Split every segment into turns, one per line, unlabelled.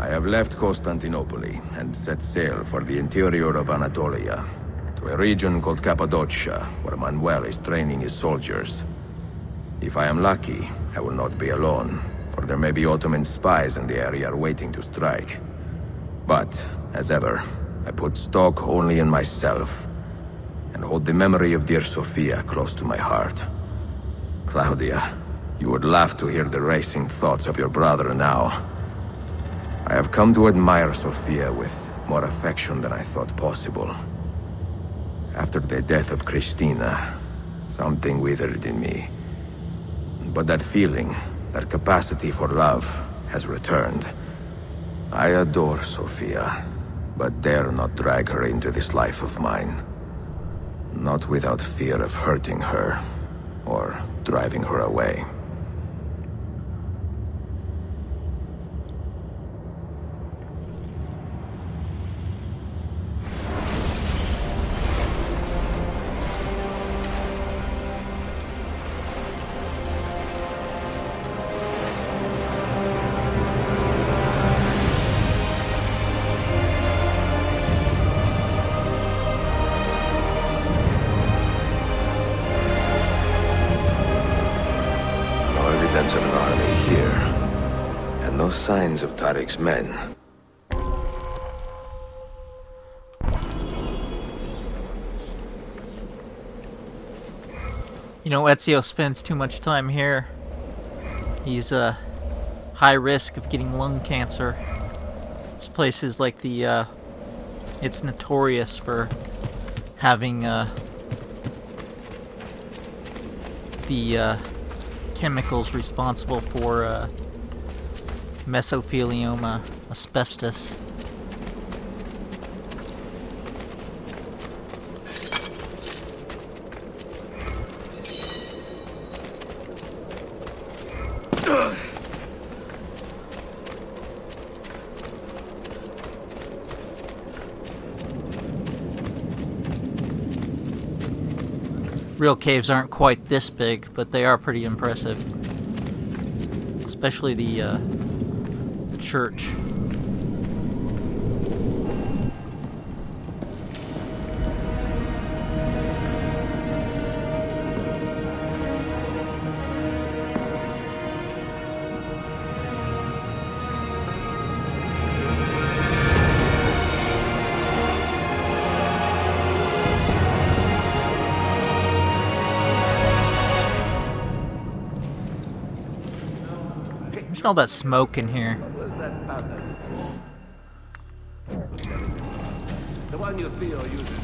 I have left Constantinople and set sail for the interior of Anatolia, to a region called Cappadocia, where Manuel is training his soldiers. If I am lucky, I will not be alone, for there may be Ottoman spies in the area waiting to strike. But, as ever, I put stock only in myself, and hold the memory of dear Sofia close to my heart. Claudia, you would laugh to hear the racing thoughts of your brother now. I have come to admire Sofia with more affection than I thought possible. After the death of Cristina, something withered in me. But that feeling, that capacity for love, has returned. I adore Sofia, but dare not drag her into this life of mine. Not without fear of hurting her, or driving her away. Signs of Tarik's men.
You know, Ezio spends too much time here. He's uh, high risk of getting lung cancer. This place is like the, uh, it's notorious for having uh, the uh, chemicals responsible for uh, mesothelioma, asbestos. Real caves aren't quite this big, but they are pretty impressive. Especially the, uh, church. All that smoke in here.
Feel uses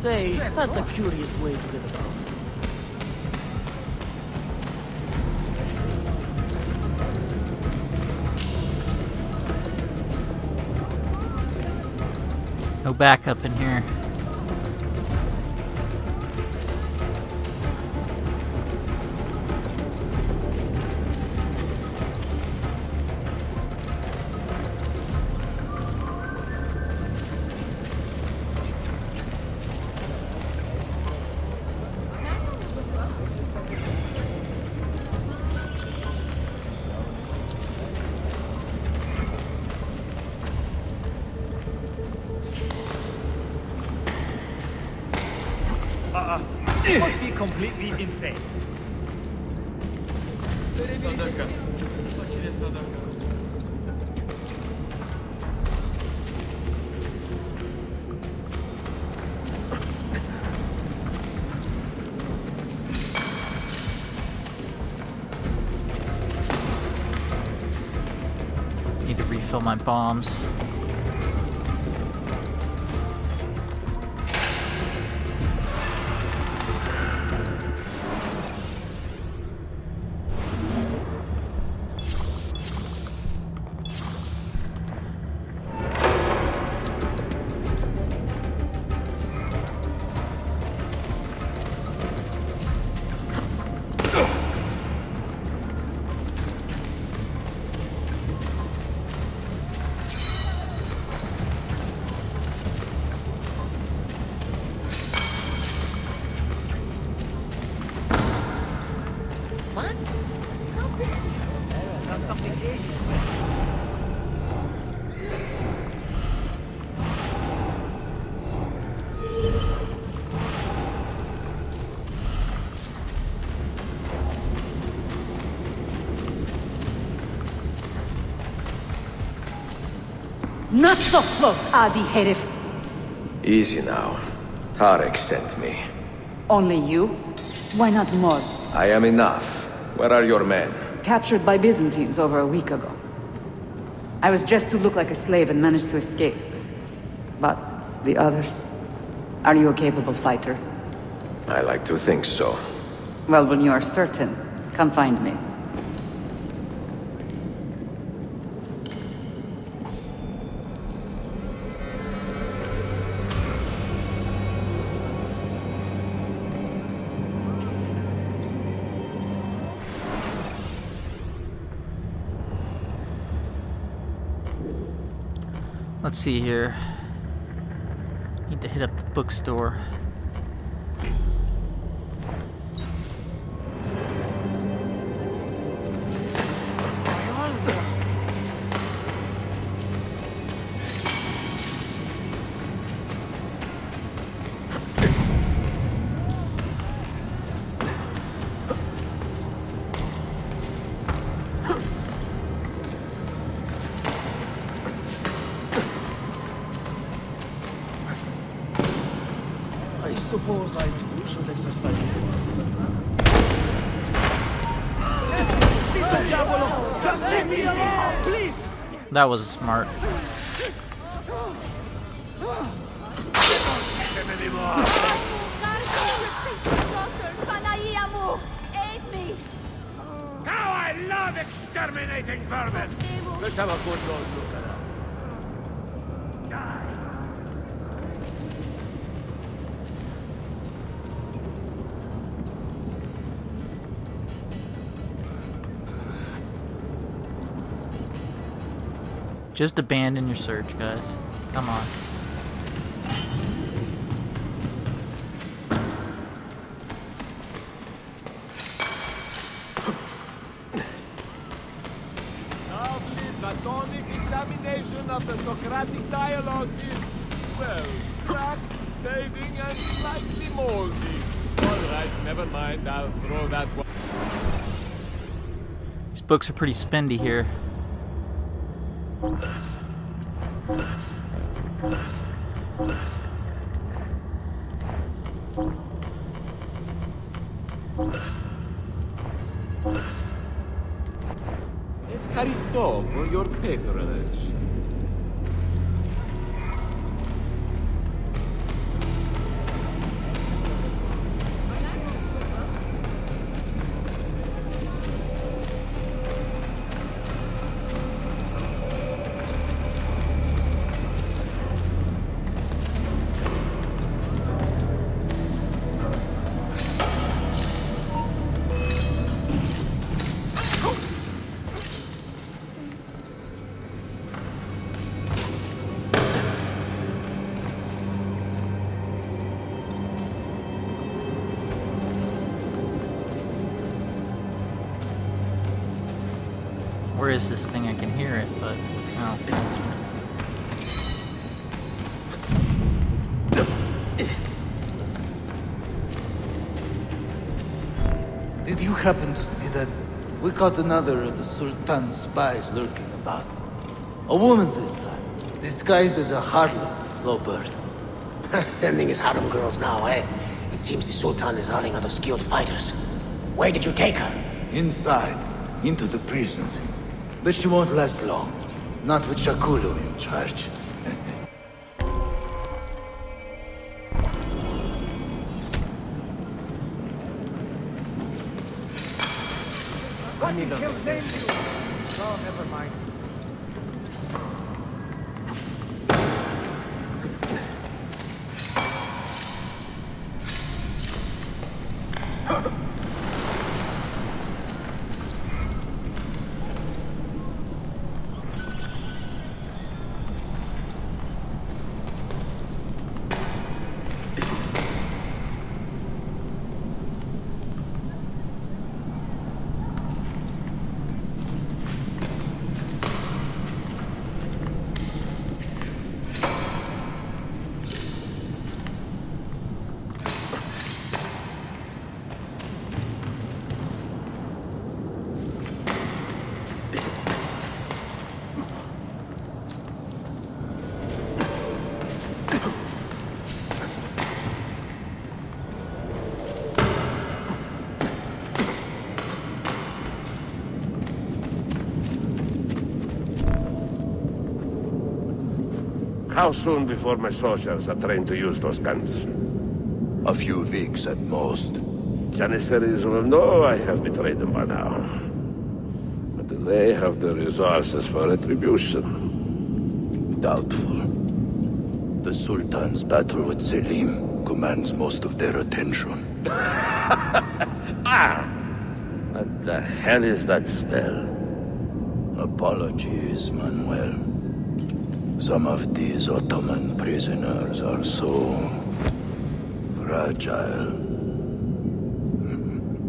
say, that's a curious way to get about.
No backup in here.
Completely insane.
Need to refill my bombs.
Not so close, Adi Herif.
Easy now. Tarik sent me.
Only you? Why not more?
I am enough. Where are your men?
Captured by Byzantines over a week ago. I was just to look like a slave and managed to escape. But the others? Are you a capable fighter?
I like to think so.
Well, when you are certain, come find me.
Let's see here. Need to hit up the bookstore.
I suppose I too should exercise more. Just leave me alone, please!
That was smart.
How I love exterminating vermin! Let's have a good old look at them.
Just abandon your search, guys. Come on.
Platonic examination of the Socratic dialogues is, well, cracked, fading, and slightly moldy. All right, never mind, I'll throw that one.
These books are pretty spendy here.
Eucharistov for your patronage.
Where is this thing? I can hear it, but no.
Did you happen to see that? We caught another of the Sultan's spies lurking about. A woman this time, disguised as a harlot of low birth.
Sending his harem girls now, eh? It seems the Sultan is running out of skilled fighters. Where did you take her?
Inside, into the prisons. But she won't last long. Not with Shahkulu in charge. I need them.
Oh, never mind.
How soon before my soldiers are trained to use those guns?
A few weeks at most.
Janissaries will know I have betrayed them by now. But do they have the resources for retribution?
Doubtful. The Sultan's battle with Selim commands most of their attention.
Ah! What the hell is that spell?
Apologies, Manuel. Some of these Ottoman prisoners are so... fragile.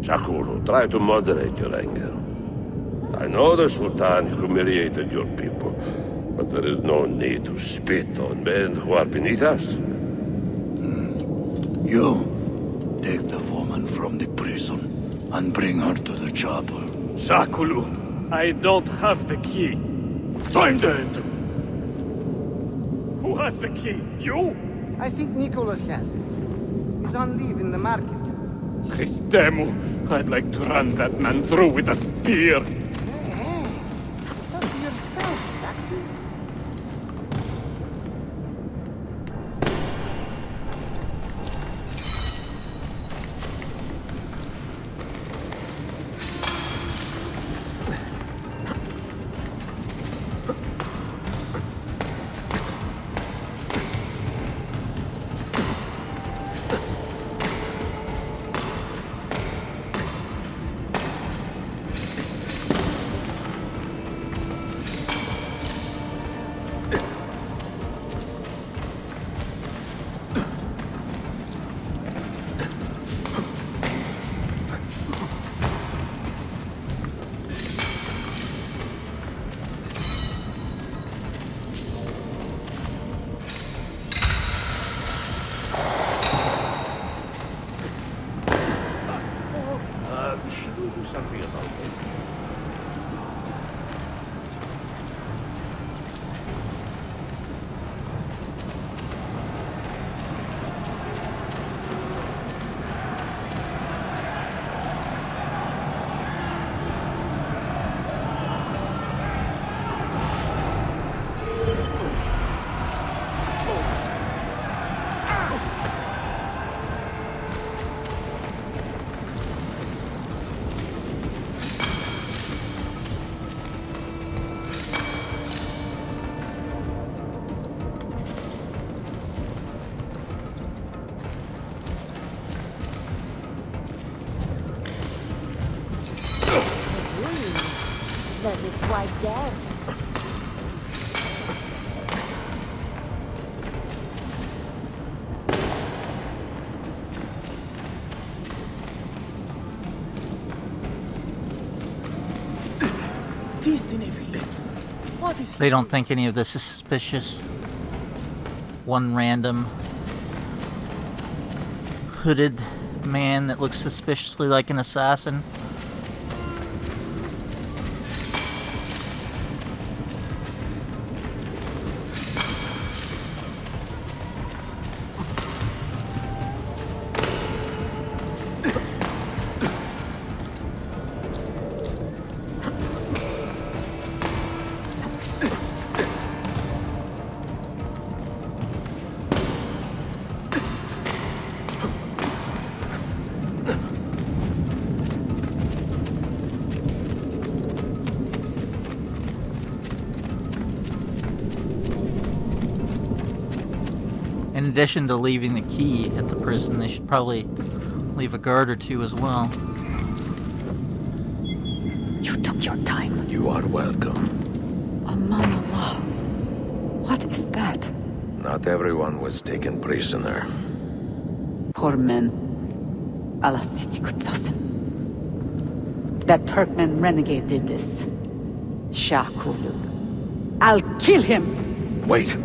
Shahkulu, try to moderate your anger. I know the Sultan humiliated your people, but there is no need to spit on men who are beneath us. Hmm.
You, take the woman from the prison and bring her to the chapel.
Shahkulu, I don't have the key.
Find it!
Who has the key? You?
I think Nicholas has it. He's on leave in the market.
Christemu, I'd like to run that man through with a spear.
They don't think any of this is suspicious. One random hooded man that looks suspiciously like an assassin. Addition to leaving the key at the prison, they should probably leave a guard or two as well.
You took your time.
You are welcome.
Aman Allah. What is that?
Not everyone was taken prisoner.
Poor men. Allah City Kutsasim. That Turkmen renegade did this. Shahkulu. I'll kill him!
Wait.